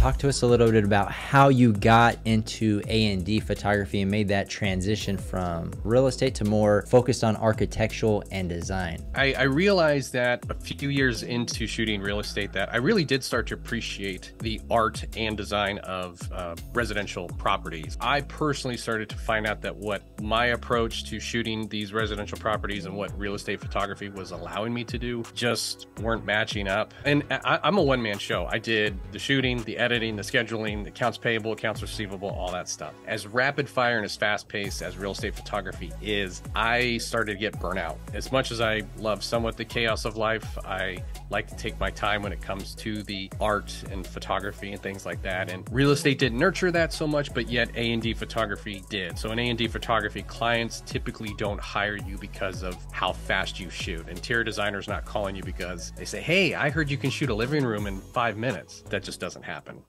talk to us a little bit about how you got into A&D photography and made that transition from real estate to more focused on architectural and design. I, I realized that a few years into shooting real estate that I really did start to appreciate the art and design of uh, residential properties. I personally started to find out that what my approach to shooting these residential properties and what real estate photography was allowing me to do just weren't matching up. And I, I'm a one man show. I did the shooting, the editing, the scheduling, the accounts payable, accounts receivable, all that stuff. As rapid fire and as fast paced as real estate photography is, I started to get burnout. As much as I love somewhat the chaos of life, I like to take my time when it comes to the art and photography and things like that. And real estate didn't nurture that so much, but yet A&D photography did. So in A&D photography, clients typically don't hire you because of how fast you shoot. Interior designers not calling you because they say, "Hey, I heard you can shoot a living room in 5 minutes." That just doesn't happen.